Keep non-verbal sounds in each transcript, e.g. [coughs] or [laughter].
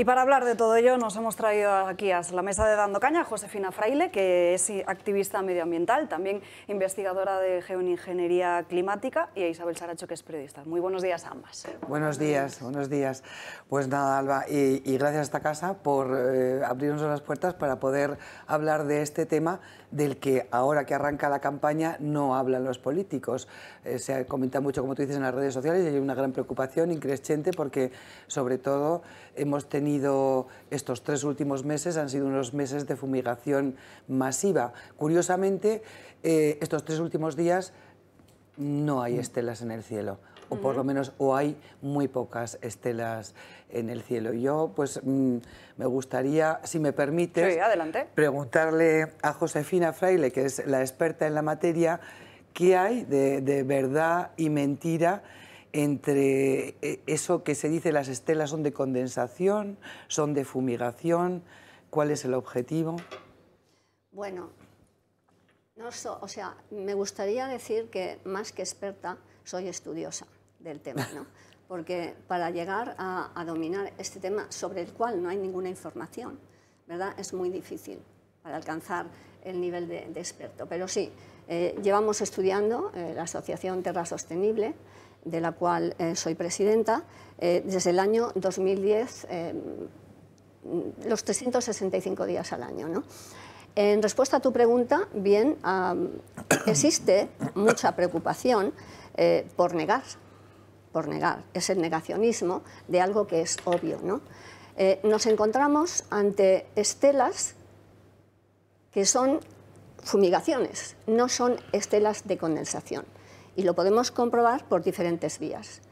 Y para hablar de todo ello nos hemos traído aquí a la mesa de Dando Caña a Josefina Fraile, que es activista medioambiental, también investigadora de geoingeniería climática, y a Isabel Saracho, que es periodista. Muy buenos días a ambas. Buenos días, buenos días. Pues nada, Alba, y, gracias a esta casa por eh, abrirnos las puertas para poder hablar de este tema del que ahora que arranca la campaña no hablan los políticos. Eh, se comenta mucho, como tú dices, en las redes sociales y hay una gran preocupación increciente porque, sobre todo, hemos tenido estos tres últimos meses, han sido unos meses de fumigación masiva. Curiosamente, eh, estos tres últimos días no hay estelas en el cielo o por lo menos o hay muy pocas estelas en el cielo. Yo pues mm, me gustaría, si me permite, preguntarle a Josefina Fraile, que es la experta en la materia, qué hay de, verdad y mentira entre eh, eso que se dice las estelas son de condensación, son de fumigación, cuál es el objetivo. Bueno, no o sea, me gustaría decir que más que experta, soy estudiosa del tema, ¿no? porque para llegar a, dominar este tema sobre el cual no hay ninguna información, ¿verdad? es muy difícil para alcanzar el nivel de, experto. Pero sí, eh, llevamos estudiando eh, la Asociación Terra Sostenible, de la cual eh, soy presidenta, desde el año 2010, los 365 días al año. ¿no? En respuesta a tu pregunta, bien, existe mucha preocupación por negar por negar, es el negacionismo de algo que es obvio. ¿no? Eh, nos encontramos ante estelas que son fumigaciones, no son estelas de condensación. Y lo podemos comprobar por diferentes vías.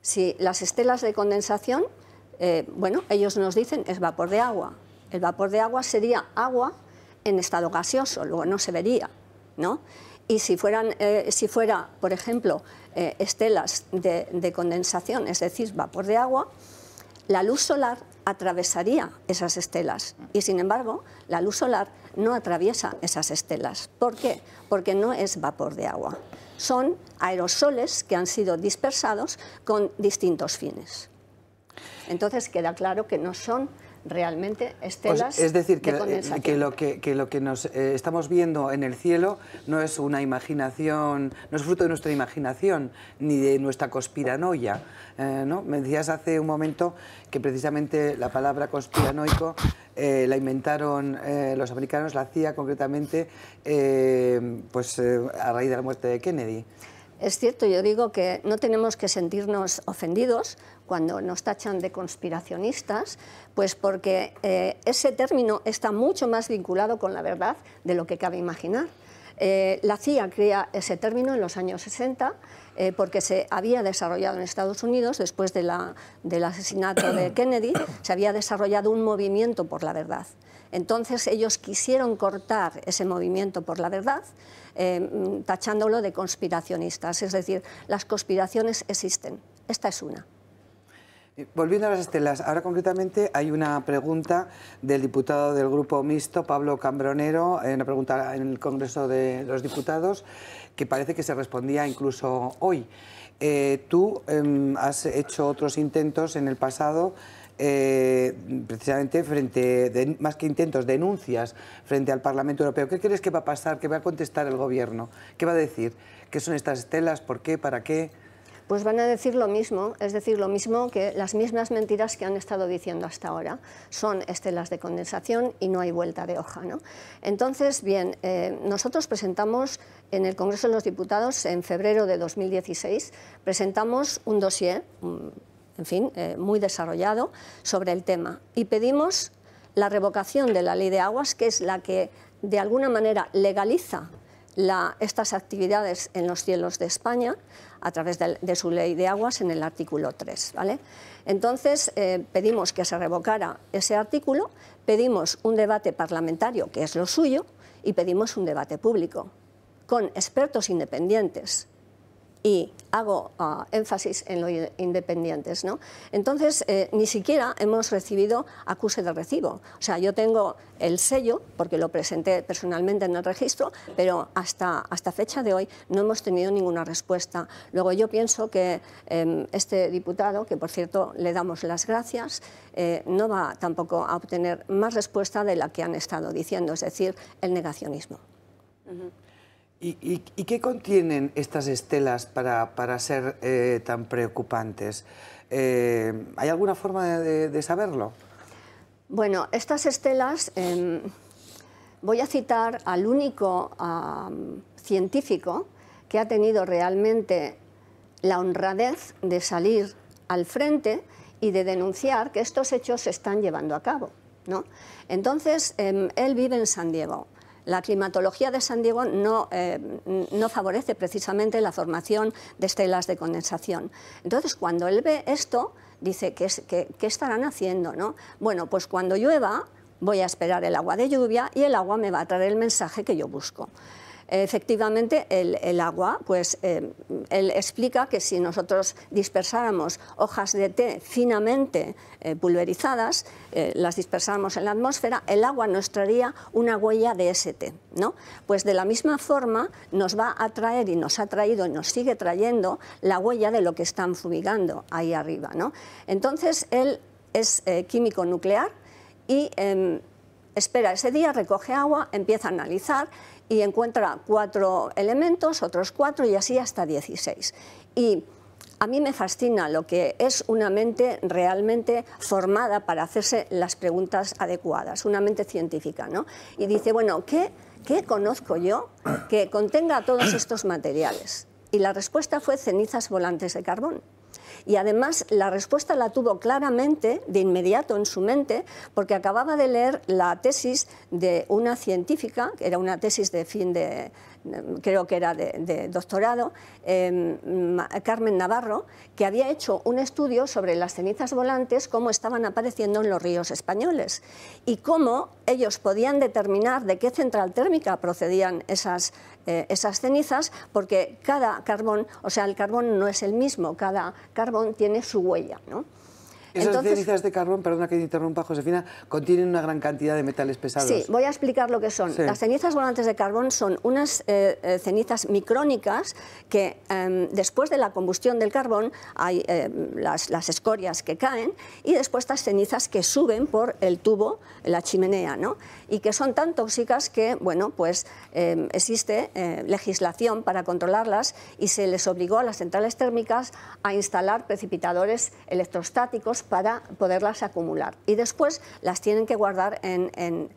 Si las estelas de condensación, eh, bueno, ellos nos dicen es vapor de agua. El vapor de agua sería agua en estado gaseoso, luego no se vería, ¿no? Y si, fueran, eh, si fuera, por ejemplo, eh, estelas de, condensación, es decir, vapor de agua, la luz solar atravesaría esas estelas y, sin embargo, la luz solar no atraviesa esas estelas. ¿Por qué? Porque no es vapor de agua. Son aerosoles que han sido dispersados con distintos fines. Entonces queda claro que no son realmente estelas Es decir, que, que, lo que, que, lo que nos eh, estamos viendo en el cielo no es una imaginación, no es fruto de nuestra imaginación ni de nuestra conspiranoia. Eh, ¿no? Me decías hace un momento que precisamente la palabra conspiranoico eh, la inventaron los americanos, la CIA concretamente, pues a raíz de la muerte de Kennedy. Es cierto, yo digo que no tenemos que sentirnos ofendidos cuando nos tachan de conspiracionistas, pues porque eh, ese término está mucho más vinculado con la verdad de lo que cabe imaginar. Eh, la CIA crea ese término en los años 60 eh, porque se había desarrollado en Estados Unidos, después de del asesinato de [coughs] Kennedy, se había desarrollado un movimiento por la verdad. Entonces ellos quisieron cortar ese movimiento por la verdad, eh, tachándolo de conspiracionistas. Es decir, las conspiraciones existen. Esta es una. Volviendo a las estelas, ahora concretamente hay una pregunta del diputado del Grupo Mixto, Pablo Cambronero, una pregunta en el Congreso de los Diputados, que parece que se respondía incluso hoy. Eh, tú em, has hecho otros intentos en el pasado eh, precisamente frente, más que intentos, denuncias frente al Parlamento Europeo. ¿Qué crees que va a pasar? ¿Qué va a contestar el Gobierno? ¿Qué va a decir? ¿Qué son estas estelas? ¿Por qué? ¿Para qué? Pues van a decir lo mismo, es decir, lo mismo que las mismas mentiras que han estado diciendo hasta ahora. Son estelas de condensación y no hay vuelta de hoja. ¿no? Entonces, bien, eh, nosotros presentamos en el Congreso de los Diputados, en febrero de 2016, presentamos un dossier, en fin, eh, muy desarrollado sobre el tema. Y pedimos la revocación de la ley de aguas, que es la que de alguna manera legaliza estas actividades en los cielos de España a través de, su ley de aguas en el artículo 3. ¿vale? Entonces, eh, pedimos que se revocara ese artículo, pedimos un debate parlamentario, que es lo suyo, y pedimos un debate público, con expertos independientes y hago ah, énfasis en lo independientes. Entonces, eh, ni siquiera hemos recibido acuse de recibo. O sea, yo tengo el sello, porque lo presenté personalmente en el registro, pero hasta, hasta fecha de hoy no hemos tenido ninguna respuesta. Luego yo pienso que em, este diputado, que por cierto le damos las gracias, eh, no va tampoco a obtener más respuesta de la que han estado diciendo, es decir, el negacionismo. ¿Y, qué contienen estas estelas para, ser eh, tan preocupantes? Eh, ¿Hay alguna forma de, saberlo? Bueno, estas estelas, em, voy a citar al único científico que ha tenido realmente la honradez de salir al frente y de denunciar que estos hechos se están llevando a cabo. ¿no? Entonces, em, él vive en San Diego la climatología de San Diego eh, no, favorece precisamente la formación de estelas de condensación. Entonces, cuando él ve esto, dice, ¿qué, estarán haciendo? ¿no? Bueno, pues cuando llueva, voy a esperar el agua de lluvia y el agua me va a traer el mensaje que yo busco. Efectivamente, el, agua, pues eh, él explica que si nosotros dispersáramos hojas de té finamente eh, pulverizadas, eh, las dispersáramos en la atmósfera, el agua nos traería una huella de ese té. ¿no? Pues de la misma forma nos va a traer y nos ha traído y nos sigue trayendo la huella de lo que están fumigando ahí arriba. ¿no? Entonces, él es químico nuclear y em, espera ese día, recoge agua, empieza a analizar y encuentra cuatro elementos, otros cuatro y así hasta 16. Y a mí me fascina lo que es una mente realmente formada para hacerse las preguntas adecuadas, una mente científica. ¿no? Y dice, bueno, ¿qué, ¿qué conozco yo que contenga todos estos materiales? Y la respuesta fue cenizas volantes de carbón. Y además la respuesta la tuvo claramente, de inmediato en su mente, porque acababa de leer la tesis de una científica, que era una tesis de fin de, creo que era de, doctorado, em, Carmen Navarro, que había hecho un estudio sobre las cenizas volantes, cómo estaban apareciendo en los ríos españoles y cómo ellos podían determinar de qué central térmica procedían esas, eh, esas cenizas, porque cada carbón, o sea, el carbón no es el mismo, cada carbón tiene su huella. ¿no? Esas cenizas de carbón, perdona que te interrumpa, Josefina, contienen una gran cantidad de metales pesados. Sí, voy a explicar lo que son. Las cenizas volantes de carbón son unas eh, eh, cenizas micrónicas que em, después de la combustión del carbón hay em, las, escorias que caen y después estas cenizas que suben por el tubo, la chimenea, ¿no? y que son tan tóxicas que, bueno, pues em, existe eh, legislación para controlarlas y se les obligó a las centrales térmicas a instalar precipitadores electrostáticos para poderlas acumular. Y después las tienen que guardar en, en,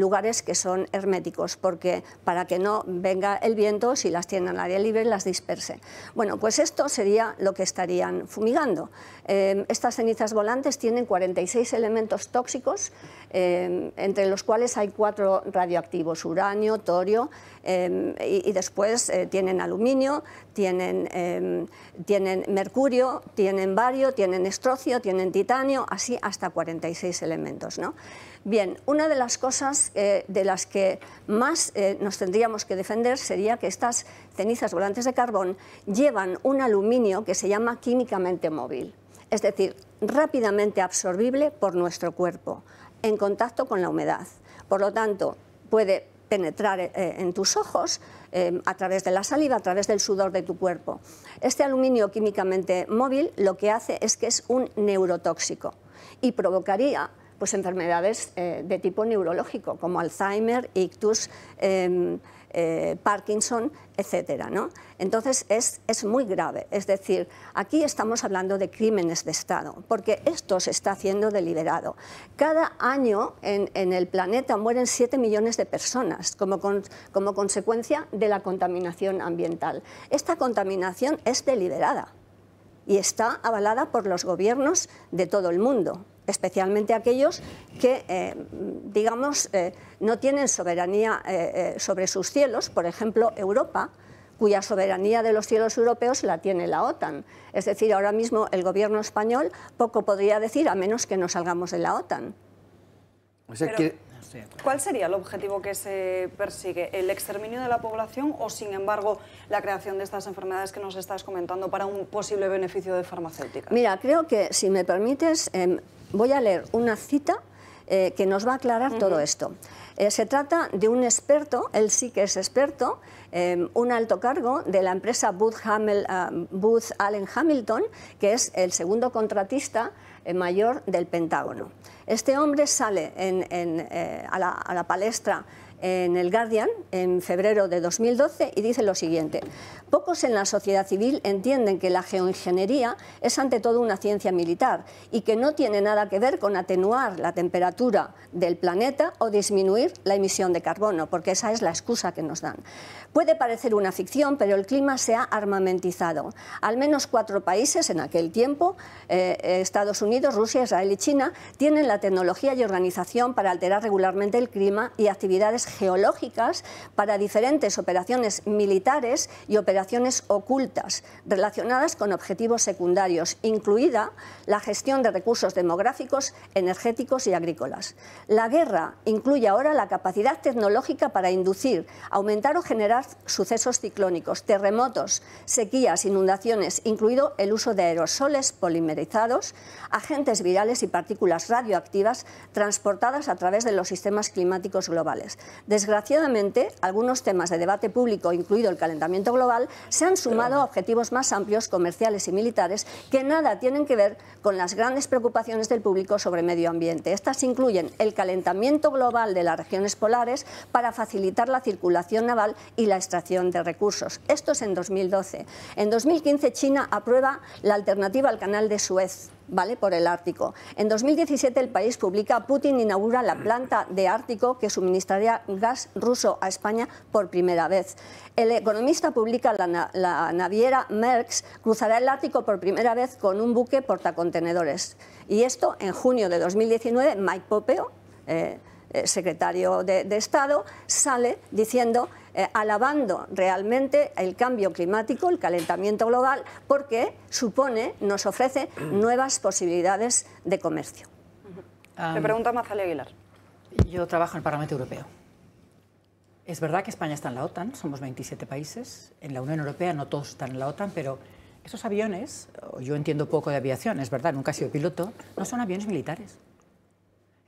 lugares que son herméticos, porque para que no venga el viento, si las tienen al aire libre, las disperse. Bueno, pues esto sería lo que estarían fumigando. Em, estas cenizas volantes tienen 46 elementos tóxicos, em, entre los cuales hay cuatro radioactivos, uranio, torio, em, y, después eh, tienen aluminio, tienen, tienen mercurio, tienen bario, tienen estrocio, tienen titanio, así hasta 46 elementos. ¿no? Bien, una de las cosas eh, de las que más eh, nos tendríamos que defender sería que estas cenizas volantes de carbón llevan un aluminio que se llama químicamente móvil, es decir, rápidamente absorbible por nuestro cuerpo, en contacto con la humedad. Por lo tanto, puede penetrar eh, en tus ojos a través de la saliva, a través del sudor de tu cuerpo. Este aluminio químicamente móvil lo que hace es que es un neurotóxico y provocaría pues, enfermedades eh, de tipo neurológico, como Alzheimer, ictus, em, eh, Parkinson, etcétera, ¿no? Entonces es, es, muy grave. Es decir, aquí estamos hablando de crímenes de Estado, porque esto se está haciendo deliberado. Cada año en, en el planeta mueren 7 millones de personas como, como consecuencia de la contaminación ambiental. Esta contaminación es deliberada y está avalada por los gobiernos de todo el mundo especialmente aquellos que, eh, digamos, eh, no tienen soberanía eh, sobre sus cielos, por ejemplo, Europa, cuya soberanía de los cielos europeos la tiene la OTAN. Es decir, ahora mismo el gobierno español poco podría decir a menos que no salgamos de la OTAN. O sea, que ¿Cuál sería el objetivo que se persigue? ¿El exterminio de la población o, sin embargo, la creación de estas enfermedades que nos estás comentando para un posible beneficio de farmacéutica? Mira, creo que, si me permites, em, voy a leer una cita eh, que nos va a aclarar todo esto. Eh, se trata de un experto, él sí que es experto, em, un alto cargo de la empresa Booth, ah, Allen Hamilton, que es el segundo contratista eh, mayor del Pentágono. Este hombre sale a, la, a la palestra en el Guardian en febrero de 2012 y dice lo siguiente. Pocos en la sociedad civil entienden que la geoingeniería es ante todo una ciencia militar y que no tiene nada que ver con atenuar la temperatura del planeta o disminuir la emisión de carbono, porque esa es la excusa que nos dan. Puede parecer una ficción, pero el clima se ha armamentizado. Al menos cuatro países en aquel tiempo, eh, Estados Unidos, Rusia, Israel y China, tienen la tecnología y organización para alterar regularmente el clima y actividades geológicas para diferentes operaciones militares y operaciones ocultas relacionadas con objetivos secundarios, incluida la gestión de recursos demográficos, energéticos y agrícolas. La guerra incluye ahora la capacidad tecnológica para inducir, aumentar o generar sucesos ciclónicos, terremotos, sequías, inundaciones, incluido el uso de aerosoles polimerizados, agentes virales y partículas radioactivas transportadas a través de los sistemas climáticos globales. Desgraciadamente, algunos temas de debate público, incluido el calentamiento global, se han sumado a objetivos más amplios, comerciales y militares, que nada tienen que ver con las grandes preocupaciones del público sobre medio ambiente. Estas incluyen el calentamiento global de las regiones polares para facilitar la circulación naval y la extracción de recursos. Esto es en 2012. En 2015 China aprueba la alternativa al canal de Suez. ¿Vale? por el Ártico. En 2017 el país publica Putin inaugura la planta de Ártico que suministraría gas ruso a España por primera vez. El economista publica la, naviera Merckx cruzará el Ártico por primera vez con un buque portacontenedores. Y esto en junio de 2019 Mike Pompeo, eh, eh, secretario de, Estado, sale diciendo, eh, alabando realmente el cambio climático, el calentamiento global, porque supone, nos ofrece nuevas posibilidades de comercio. Le pregunta Mazale Aguilar. Yo trabajo en el Parlamento Europeo. Es verdad que España está en la OTAN, somos 27 países. En la Unión Europea no todos están en la OTAN, pero esos aviones, yo entiendo poco de aviación, es verdad, nunca he sido piloto, no son aviones militares.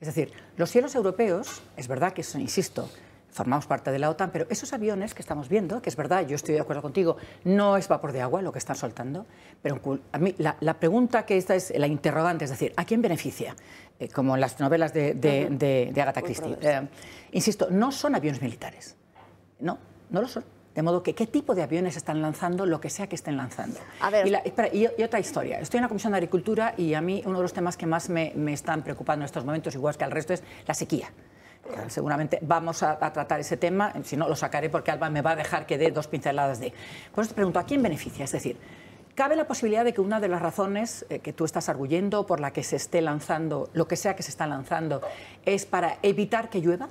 Es decir, los cielos europeos, es verdad que, insisto, formamos parte de la OTAN, pero esos aviones que estamos viendo, que es verdad, yo estoy de acuerdo contigo, no es vapor de agua lo que están soltando, pero a mí la, pregunta que esta es la interrogante, es decir, ¿a quién beneficia? Eh, como en las novelas de, de, Agatha Christie. Eh, insisto, no son aviones militares, no, no lo son. De modo que, ¿qué tipo de aviones están lanzando, lo que sea que estén lanzando? Y, otra historia. Estoy en la Comisión de Agricultura y a mí uno de los temas que más me, están preocupando en estos momentos, igual que al resto, es la sequía. Seguramente vamos a, tratar ese tema, si no lo sacaré porque Alba me va a dejar que dé dos pinceladas de... Por eso te pregunto, ¿a quién beneficia? Es decir, ¿cabe la posibilidad de que una de las razones eh, que tú estás arguyendo por la que se esté lanzando, lo que sea que se está lanzando, es para evitar que llueva?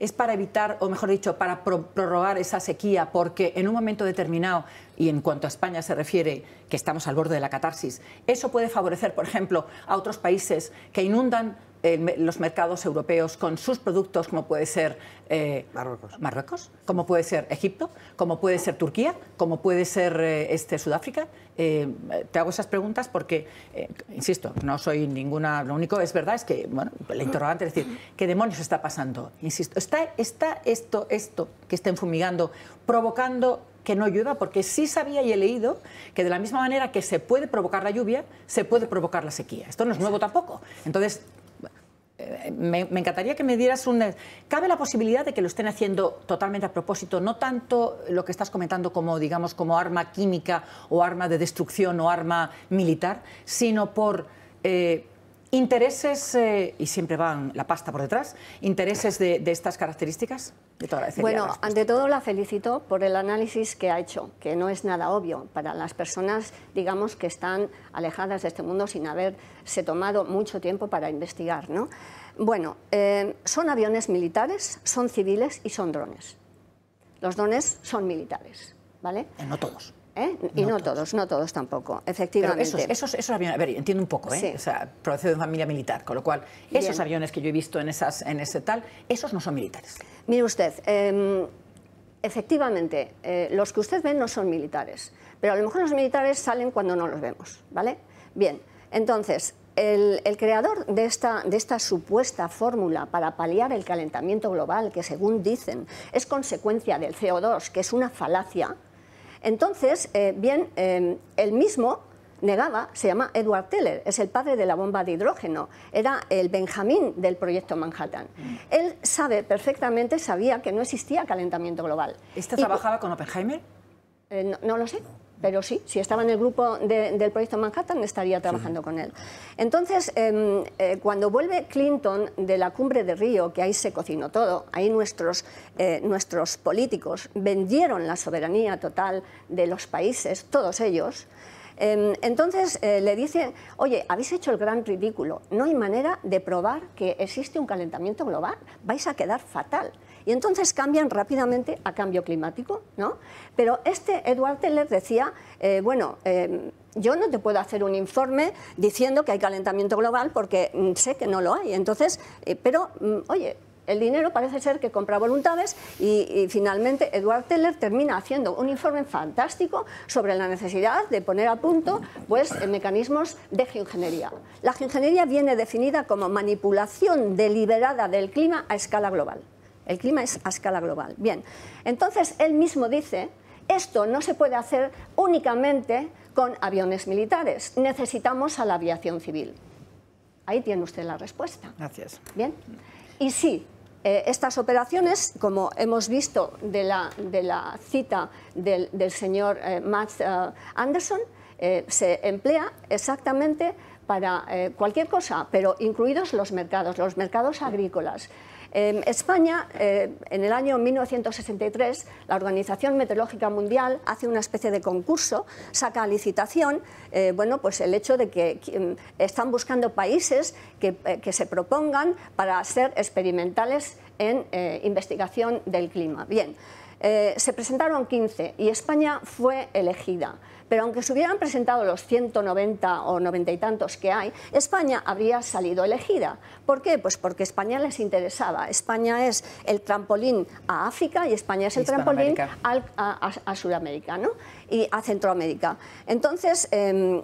es para evitar, o mejor dicho, para prorrogar esa sequía, porque en un momento determinado, y en cuanto a España se refiere, que estamos al borde de la catarsis, eso puede favorecer, por ejemplo, a otros países que inundan los mercados europeos con sus productos, como puede ser eh, Marruecos. Marruecos, como puede ser Egipto, como puede ser Turquía, como puede ser eh, este, Sudáfrica. Eh, te hago esas preguntas porque, insisto, no soy ninguna. Lo único es verdad es que, bueno, la interrogante es decir, ¿qué demonios está pasando? Insisto, ¿está, está esto, esto que estén fumigando provocando que no llueva, porque sí sabía y he leído que de la misma manera que se puede provocar la lluvia, se puede provocar la sequía. Esto no es nuevo tampoco. Entonces, me, encantaría que me dieras un... ¿Cabe la posibilidad de que lo estén haciendo totalmente a propósito, no tanto lo que estás comentando como, digamos, como arma química o arma de destrucción o arma militar, sino por eh, intereses, eh, y siempre van la pasta por detrás, intereses de, estas características? bueno, ante todo la felicito por el análisis que ha hecho, que no es nada obvio para las personas, digamos, que están alejadas de este mundo sin haberse tomado mucho tiempo para investigar. ¿no? Bueno, eh, son aviones militares, son civiles y son drones. Los drones son militares, ¿vale? Eh, no todos. ¿Eh? Y no, todos. no todos tampoco, efectivamente. Pero esos, esos, aviones, a ver, entiendo un poco, ¿eh? O sea, procedo de familia militar, con lo cual, esos aviones que yo he visto en, esas, en ese tal, esos no son militares. Mire usted, em, efectivamente, eh, los que usted ve no son militares, pero a lo mejor los militares salen cuando no los vemos, ¿vale? Bien, entonces, el, creador de esta, de esta supuesta fórmula para paliar el calentamiento global, que según dicen es consecuencia del CO2, que es una falacia, entonces, eh, bien, eh, el mismo negaba, se llama Edward Teller, es el padre de la bomba de hidrógeno, era el Benjamín del proyecto Manhattan. Mm. Él sabe perfectamente, sabía que no existía calentamiento global. ¿Este trabajaba con Oppenheimer? Eh, no, lo sé pero sí, si estaba en el grupo del proyecto Manhattan estaría trabajando con él. Entonces, em, eh, cuando vuelve Clinton de la cumbre de Río, que ahí se cocinó todo, ahí nuestros, eh, nuestros políticos vendieron la soberanía total de los países, todos ellos, Em, entonces eh, le dicen, oye, habéis hecho el gran ridículo, no hay manera de probar que existe un calentamiento global, vais a quedar fatal. Y entonces cambian rápidamente a cambio climático, ¿no? Pero este Edward Teller decía, eh, bueno, em, yo no te puedo hacer un informe diciendo que hay calentamiento global porque mm, sé que no lo hay. Entonces, eh, pero, mm, oye, el dinero parece ser que compra voluntades y, finalmente Edward Teller termina haciendo un informe fantástico sobre la necesidad de poner a punto pues, mecanismos de geoingeniería. La geoingeniería viene definida como manipulación deliberada del clima a escala global. El clima es a escala global. Bien, entonces él mismo dice, esto no se puede hacer únicamente con aviones militares, necesitamos a la aviación civil. Ahí tiene usted la respuesta. Gracias. Bien. Y sí, eh, estas operaciones, como hemos visto de la, de la cita del, señor eh, Matt eh, Anderson, se emplea exactamente para cualquier cosa, pero incluidos los mercados, los mercados agrícolas. En España, eh, en el año 1963, la Organización Meteorológica Mundial hace una especie de concurso, saca licitación eh, bueno, pues el hecho de que mm, están buscando países que, eh, que se propongan para ser experimentales en investigación del clima. Bien, se presentaron 15 y España fue elegida. Pero aunque se hubieran presentado los 190 o 90 y tantos que hay, España habría salido elegida. ¿Por qué? Pues porque España les interesaba. España es el trampolín a África y España es el trampolín a, Sudamérica ¿no? y a Centroamérica. Entonces, em,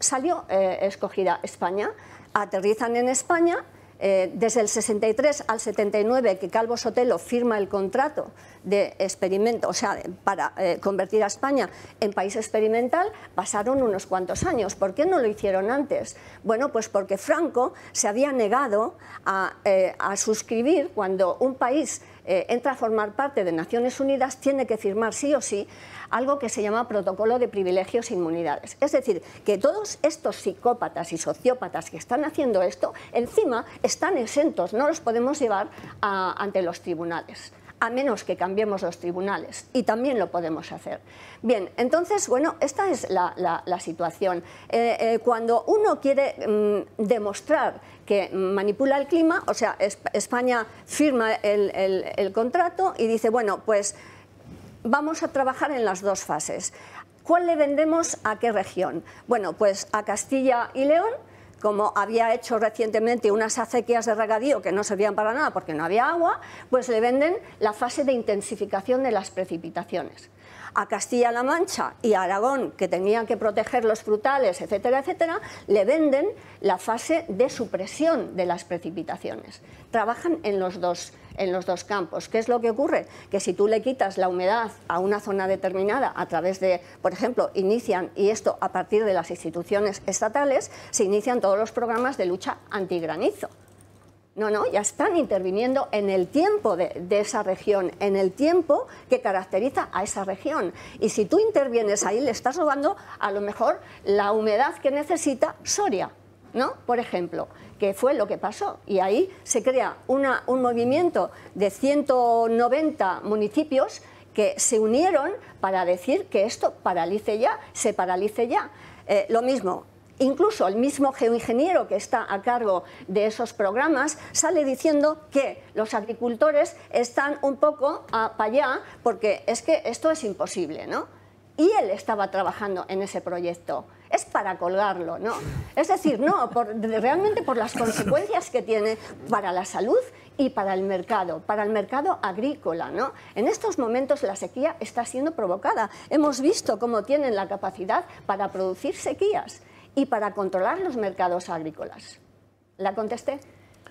salió eh, escogida España, aterrizan en España eh, desde el 63 al 79 que Calvo Sotelo firma el contrato de experimento, o sea, para eh, convertir a España en país experimental, pasaron unos cuantos años. ¿Por qué no lo hicieron antes? Bueno, pues porque Franco se había negado a, eh, a suscribir cuando un país entra a formar parte de Naciones Unidas, tiene que firmar sí o sí algo que se llama protocolo de privilegios e inmunidades. Es decir, que todos estos psicópatas y sociópatas que están haciendo esto, encima están exentos, no los podemos llevar ante los tribunales a menos que cambiemos los tribunales, y también lo podemos hacer. Bien, entonces, bueno, esta es la, situación. Eh, eh, cuando uno quiere mm, demostrar que manipula el clima, o sea, España firma el contrato y dice, bueno, pues vamos a trabajar en las dos fases. ¿Cuál le vendemos a qué región? Bueno, pues a Castilla y León, como había hecho recientemente unas acequias de regadío que no servían para nada porque no había agua, pues le venden la fase de intensificación de las precipitaciones a Castilla-La Mancha y a Aragón, que tenían que proteger los frutales, etcétera, etcétera, le venden la fase de supresión de las precipitaciones. Trabajan en los dos en los dos campos. ¿Qué es lo que ocurre? Que si tú le quitas la humedad a una zona determinada a través de, por ejemplo, inician, y esto a partir de las instituciones estatales, se inician todos los programas de lucha antigranizo. No, no, ya están interviniendo en el tiempo de, esa región, en el tiempo que caracteriza a esa región. Y si tú intervienes ahí, le estás robando a lo mejor la humedad que necesita Soria, ¿no? Por ejemplo, que fue lo que pasó. Y ahí se crea una, un movimiento de 190 municipios que se unieron para decir que esto paralice ya, se paralice ya. Eh, lo mismo, Incluso el mismo geoingeniero que está a cargo de esos programas sale diciendo que los agricultores están un poco para allá porque es que esto es imposible, ¿no? y él estaba trabajando en ese proyecto. Es para colgarlo, ¿no? Es decir, no, por, realmente por las consecuencias que tiene para la salud y para el mercado, para el mercado agrícola, ¿no? En estos momentos la sequía está siendo provocada. Hemos visto cómo tienen la capacidad para producir sequías y para controlar los mercados agrícolas. ¿La contesté?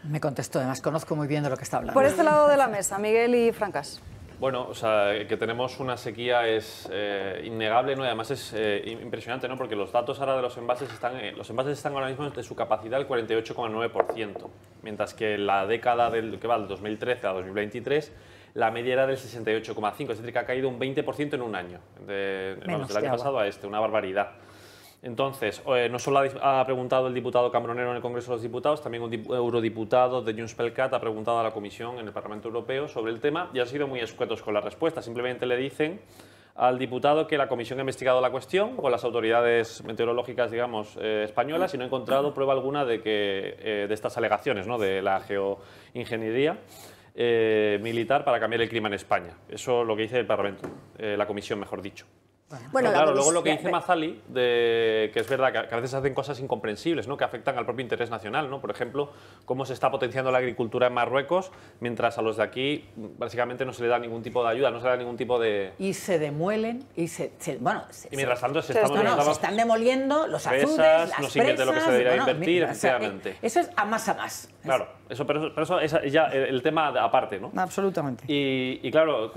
Me contestó, además conozco muy bien de lo que está hablando. Por este lado de la mesa, Miguel y Francas. Bueno, o sea, que tenemos una sequía es eh, innegable, ¿no? Y además es eh, impresionante, ¿no? Porque los datos ahora de los envases están, eh, los envases están ahora mismo de su capacidad el 48,9%, mientras que la década del que va del 2013 a 2023 la media era del 68,5, es decir, que ha caído un 20% en un año, de, del año pasado a este, una barbaridad. Entonces, eh, no solo ha, preguntado el diputado Cambronero en el Congreso de los Diputados, también un eurodiputado de Junts pel ha preguntado a la Comisión en el Parlamento Europeo sobre el tema y han sido muy escuetos con la respuesta. Simplemente le dicen al diputado que la Comisión ha investigado la cuestión con las autoridades meteorológicas, digamos, eh, españolas y no ha encontrado prueba alguna de, que, eh, de estas alegaciones ¿no? de la geoingeniería. militar para cambiar el clima en España. Eso es lo que dice el Parlamento, la Comisión, mejor dicho. Bueno, claro, luego lo que dice Mazali, de, que es verdad que a veces hacen cosas incomprensibles, ¿no? que afectan al propio interés nacional. ¿no? Por ejemplo, cómo se está potenciando la agricultura en Marruecos, mientras a los de aquí básicamente no se le da ningún tipo de ayuda, no se le da ningún tipo de... Y se demuelen, y se... bueno, y mientras tanto se, están demoliendo los azudes, las no se invierte lo que se debería invertir, efectivamente. eso es a más a más. Claro, eso, pero, eso, es ya el tema aparte, ¿no? Absolutamente. Y, y, claro,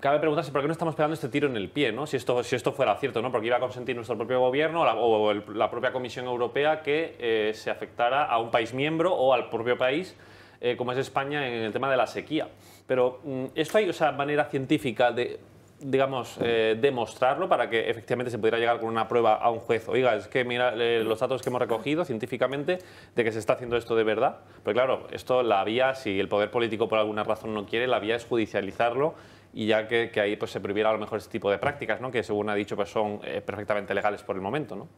cabe preguntarse por qué no estamos pegando este tiro en el pie, ¿no? Si esto, si esto fuera cierto, ¿no? Porque iba a consentir nuestro propio gobierno o la propia Comisión Europea que eh, se afectara a un país miembro o al propio país, eh, como es España, en el tema de la sequía. Pero mm, esto hay, o manera científica de digamos, eh, demostrarlo para que efectivamente se pudiera llegar con una prueba a un juez. Oiga, es que mira los datos que hemos recogido científicamente de que se está haciendo esto de verdad. Pero claro, esto la vía, si el poder político por alguna razón no quiere, la vía es judicializarlo y ya que, ahí pues, se prohibiera a lo mejor este tipo de prácticas, ¿no? que según ha dicho pues, son eh, perfectamente legales por el momento. ¿no?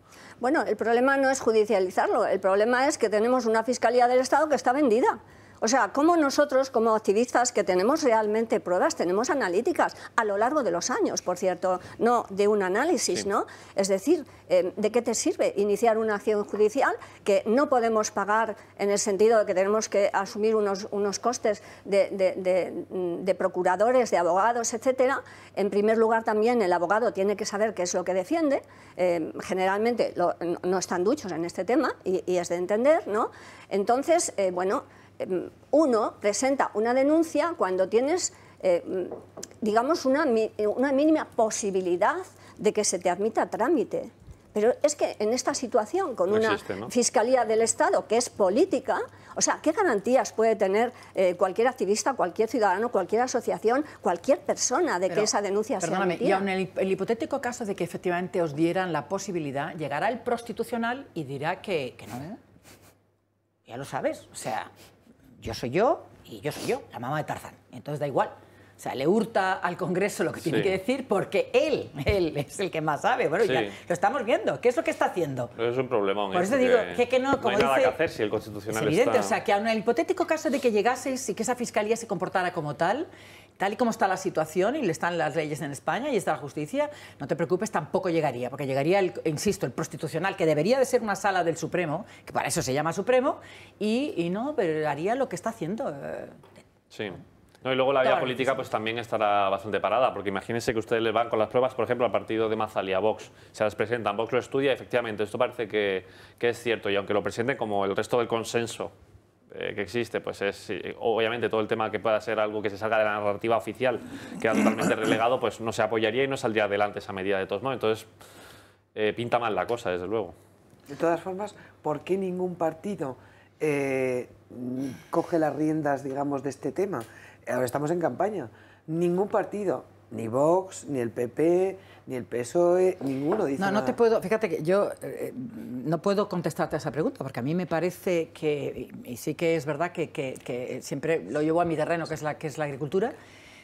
Bueno, el problema no es judicializarlo, el problema es que tenemos una Fiscalía del Estado que está vendida. O sea, como nosotros, como activistas que tenemos realmente pruebas, tenemos analíticas a lo largo de los años, por cierto, no de un análisis, ¿no? Es decir, eh, ¿de qué te sirve iniciar una acción judicial que no podemos pagar en el sentido de que tenemos que asumir unos, unos costes de, procuradores, de abogados, etcétera? En primer lugar, también el abogado tiene que saber qué es lo que defiende. Eh, generalmente no están duchos en este tema y, es de entender, ¿no? Entonces, eh, bueno, uno presenta una denuncia cuando tienes, eh, digamos, una, una mínima posibilidad de que se te admita trámite. Pero es que en esta situación, con una Fiscalía del Estado que es política, o sea, ¿qué garantías puede tener eh, cualquier activista, cualquier ciudadano, cualquier asociación, cualquier persona de que esa denuncia sea y en el, el, hipotético caso de que efectivamente os dieran la posibilidad, llegará el prostitucional y dirá que, que no. Ya lo sabes, o sea, yo soy yo y yo soy yo, la mamá de Tarzán. Entonces da igual. O sea, le hurta al Congreso lo que tiene que decir porque él, él es el que más sabe. Bueno, ya lo estamos viendo. ¿Qué es lo que está haciendo? Es un problema. Por eso digo que, no, como hay nada que hacer si el Constitucional es evidente. O sea, que en el hipotético caso de que llegaseis y que esa Fiscalía se comportara como tal, tal y como está la situación y le están las leyes en España y está la justicia, no te preocupes, tampoco llegaría, porque llegaría, el, insisto, el prostitucional, que debería de ser una sala del Supremo, que para eso se llama Supremo, y, y no, pero haría lo que está haciendo. Eh, sí y luego la vía política pues también estará bastante parada, porque imagínense que ustedes le van con las pruebas, por ejemplo, al partido de Mazali, a Vox, se las presentan, Vox lo estudia, efectivamente, esto parece que, que es cierto, y aunque lo presenten como el resto del consenso eh, que existe, pues es obviamente todo el tema que pueda ser algo que se salga de la narrativa oficial, queda totalmente [coughs] relegado, pues no se apoyaría y no saldría adelante esa medida de todos modos. Entonces, eh, pinta mal la cosa, desde luego. De todas formas, ¿por qué ningún partido eh, coge las riendas, digamos, de este tema? ahora estamos en campaña. Ningún partido, ni Vox, ni el PP, ni el PSOE, ninguno dice No, no te puedo, fíjate que yo eh, no puedo contestarte a esa pregunta, porque a mí me parece que, y sí que es verdad que, que, siempre lo llevo a mi terreno, que es la, que es la agricultura,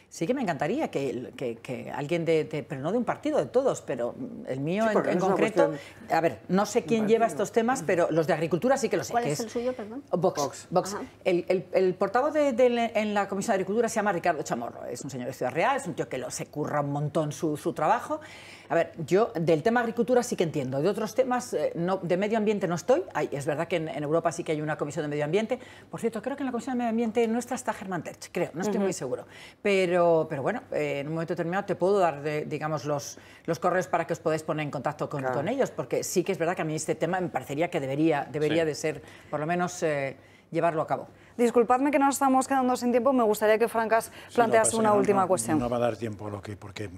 sí que me encantaría que, que, que alguien de, de, pero no de un partido, de todos, pero el mío Sí, en, en concreto, cuestión a ver, no sé quién lleva estos temas, pero los de agricultura sí que lo sé. ¿Cuál que es el suyo, perdón? Vox. Vox. Vox. El, el- el portavoz de, de- en la Comisión de Agricultura se llama Ricardo Chamorro. Es un señor de Ciudad Real, es un tío que lo, se curra un montón su, su trabajo. A ver, yo del tema agricultura sí que entiendo. De otros temas, eh, no, de medio ambiente no estoy. Hay- es verdad que en, en Europa sí que hay una Comisión de Medio Ambiente. Por cierto, creo que en la Comisión de Medio Ambiente nuestra está Germán Terch, creo, no estoy muy seguro. Pero, pero bueno, eh, en un momento determinado te puedo dar, de- digamos, los, los correos para que os podáis poner en contacto con, Claro. con ellos, porque sí que es verdad que a mí este tema me parecería que debería, debería Sí. de ser, por lo menos, eh, llevarlo a cabo. Disculpadme que nos estamos quedando sin tiempo. Me gustaría que Francas Sí, plantease que pasa una no- última no- cuestión. No va a dar tiempo a lo que, porque,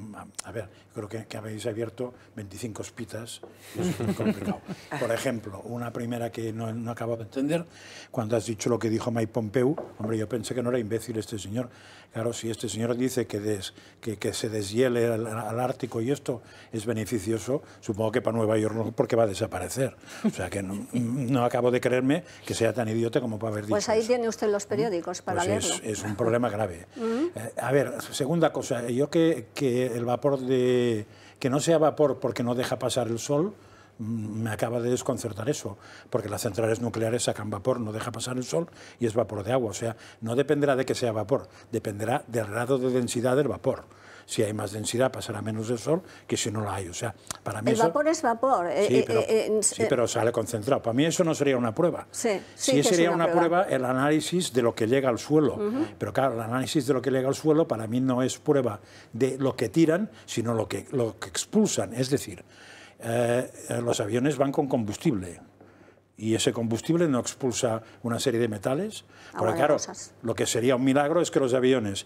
a ver, creo que, que habéis abierto 25 hospitas, y es muy [laughs] complicado. Por ejemplo, una primera que no, no acabo de entender, cuando has dicho lo que dijo Mike Pompeu, hombre, yo pensé que no era imbécil este señor. Claro, si este señor dice que, des- que, que se deshiele al, al Ártico y esto es beneficioso, supongo que para Nueva York no, porque va a desaparecer. O sea que no, no acabo de creerme que sea tan idiota como para haber dicho Pues ahí eso. tiene usted los periódicos para Pues leerlo. es, es un problema grave. [laughs] Eh, a ver, segunda cosa, yo que, que el vapor de... que no sea vapor porque no deja pasar el sol, mm, me acaba de desconcertar eso, porque las centrales nucleares sacan vapor, no deja pasar el sol y es vapor de agua. O sea, no dependerá de que sea vapor, dependerá del grado de densidad del vapor. Si hay más densidad, pasará menos el sol que si no la hay. O sea, para mí El eso- vapor es vapor. eh, Sí, eh, pero, eh, eh, sí, pero sale concentrado. Para mí eso no sería una prueba. Sí, sí sería una una, prueba. el análisis de lo que llega al suelo. Pero claro, el análisis de lo que llega al suelo para mí no es prueba de lo que tiran, sino lo que, lo que expulsan. Es decir, eh, eh, los aviones van con combustible. Y ese combustible no expulsa una serie de metales. Ah, Porque claro, lo que sería un milagro es que los aviones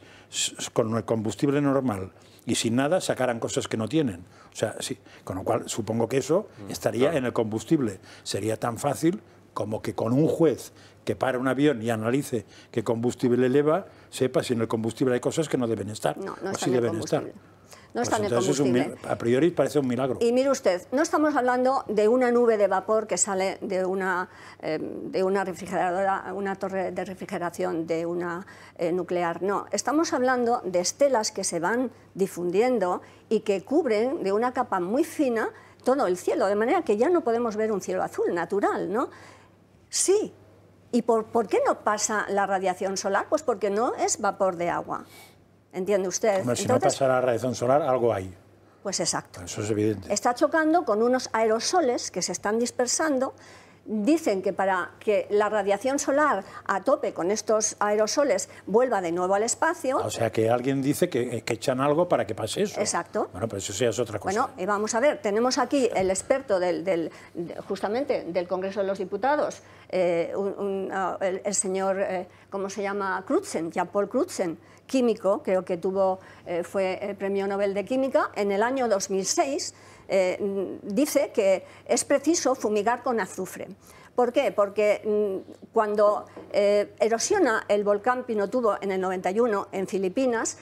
con el combustible normal y sin nada sacaran cosas que no tienen. O sea, sí, con lo cual supongo que eso estaría en el combustible. Sería tan fácil como que con un juez que para un avión y analice qué combustible lleva, sepa si en el combustible hay cosas que no deben estar No, no o si deben estar. No Pues está en el entonces es un a priori parece un milagro. Y mire usted, no estamos hablando de una nube de vapor que sale de una, eh, de una refrigeradora, una torre de refrigeración de una eh, nuclear. No, estamos hablando de estelas que se van difundiendo y que cubren de una capa muy fina todo el cielo, de manera que ya no podemos ver un cielo azul natural, ¿no? Sí. ¿Y por, por qué no pasa la radiación solar? Pues porque no es vapor de agua. ¿Entiende usted? Hombre, si no pasa la radiación solar, algo hay. pues exacto Eso es evidente. está chocando con unos aerosoles que se están dispersando. Dicen que para que la radiación solar a tope con estos aerosoles vuelva de nuevo al espacio, O sea, que alguien dice que, que echan algo para que pase eso. Exacto. Bueno, pues eso ya es otra cosa. Bueno, y vamos a ver, tenemos aquí el experto del, del- de- justamente del Congreso de los Diputados, eh, un- ah, el, señor, eh, ¿cómo se llama? Crutzen, Jean-Paul Crutzen, químico, creo que tuvo, eh, fue el Premio Nobel de Química, en el año 2006, eh, mm, dice que es preciso fumigar con azufre. ¿Por qué? Porque mm, cuando erosiona el volcán Pinatubo en el 91 en Filipinas,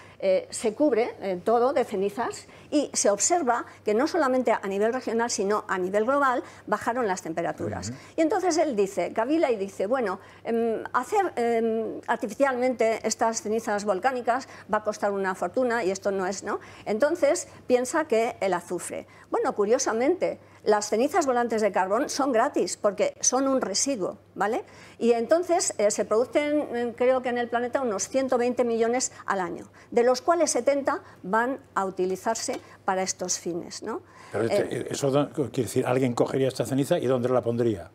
se cubre todo de cenizas y se observa que no solamente a nivel regional, sino a nivel global, bajaron las temperaturas. Y entonces él dice, Kabila, y dice, bueno, em, hacer em, artificialmente estas cenizas volcánicas va a costar una fortuna y esto no es, ¿no? Entonces piensa que el azufre. Bueno, curiosamente, las cenizas volantes de carbón son gratis porque son un residuo, ¿vale? Y entonces eh, se producen, eh, creo que en el planeta, unos 120 millones al año, de los cuales 70 van a utilizarse para estos fines, ¿no? Pero este- eso da- quiere decir, alguien cogería esta ceniza y ¿dónde la pondría?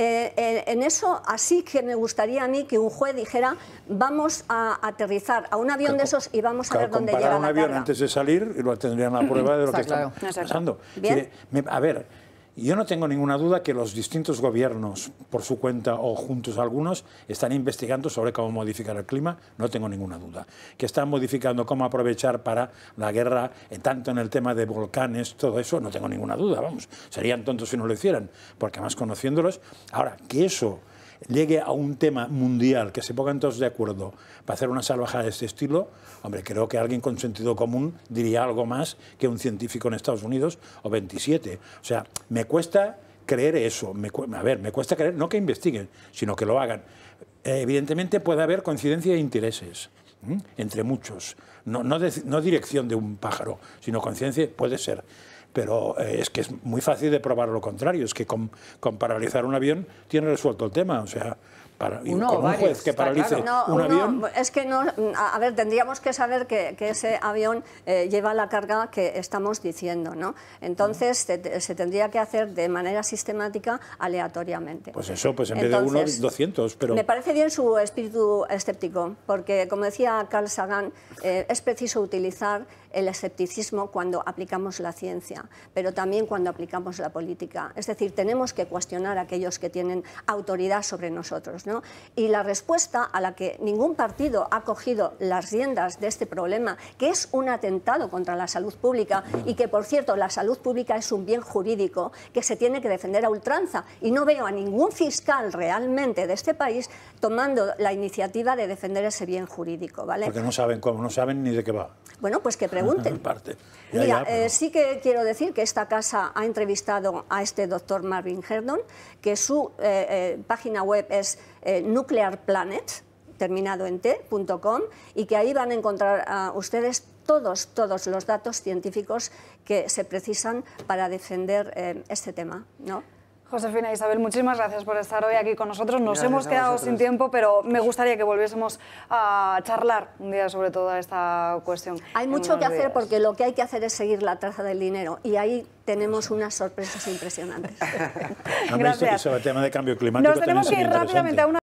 Eh, eh, en eso, así que me gustaría a mí que un juez dijera, vamos a aterrizar a un avión de esos y vamos a Claro, ver dónde comparar llega un la avión carga. antes de salir y lo tendrían la prueba de lo Está que claro. está Exacto. pasando. Quiere- me- a ver, yo no tengo ninguna duda que los distintos gobiernos, por su cuenta o juntos algunos, están investigando sobre cómo modificar el clima, no tengo ninguna duda. Que están modificando cómo aprovechar para la guerra, tanto en el tema de volcanes, todo eso, no tengo ninguna duda, vamos. Serían tontos si no lo hicieran, porque además conociéndolos, ahora, que eso llegue a un tema mundial, que se pongan todos de acuerdo para hacer una salvajada de este estilo, hombre, creo que alguien con sentido común diría algo más que un científico en Estados Unidos o 27. O sea, me cuesta creer eso. Me a ver, me cuesta creer, no que investiguen, sino que lo hagan. Evidentemente puede haber coincidencia de intereses. entre muchos. No, no, dirección de un pájaro, sino conciencia, puede ser. Pero eh, es que es muy fácil de probar lo contrario. Es que con, con paralizar un avión tiene resuelto el tema. O sea, para, Uno con un varios, juez que paralice claro. No, un avión... es que no, a ver, tendríamos que saber que, que ese avión eh, lleva la carga que estamos diciendo, ¿no? Entonces se, te- se tendría que hacer de manera sistemática, aleatoriamente. Pues eso, pues en vez de uno, Entonces, 200. Pero... Me parece bien su espíritu escéptico, porque como decía Carl Sagan, eh, es preciso utilizar el escepticismo cuando aplicamos la ciencia, pero también cuando aplicamos la política. Es decir, tenemos que cuestionar a aquellos que tienen autoridad sobre nosotros. ¿no? Y la respuesta a la que ningún partido ha cogido las riendas de este problema, que es un atentado contra la salud pública y que, por cierto, la salud pública es un bien jurídico que se tiene que defender a ultranza. Y no veo a ningún fiscal realmente de este país tomando la iniciativa de defender ese bien jurídico. ¿vale? Porque no saben cómo, no saben ni de qué va. Bueno, pues que En pregunten. [laughs] parte. Ya, Mira, ya, pero- eh, sí que quiero decir que esta casa ha entrevistado a este doctor Marvin Herdon, que su eh, eh, página web es Nuclear Planet, terminado en t.com, y que ahí van a encontrar a ustedes todos, todos los datos científicos que se precisan para defender este tema. ¿no? Josefina e Isabel, muchísimas gracias por estar hoy aquí con nosotros. Nos Gracias hemos a quedado sin tiempo, pero me gustaría que volviésemos a charlar un día sobre toda esta cuestión. Hay mucho que hacer días. porque lo que hay que hacer es seguir la traza del dinero y ahí tenemos unas sorpresas impresionantes. [laughs] Han visto que Gracias. sobre el tema de cambio climático Nos tenemos que ir rápidamente a una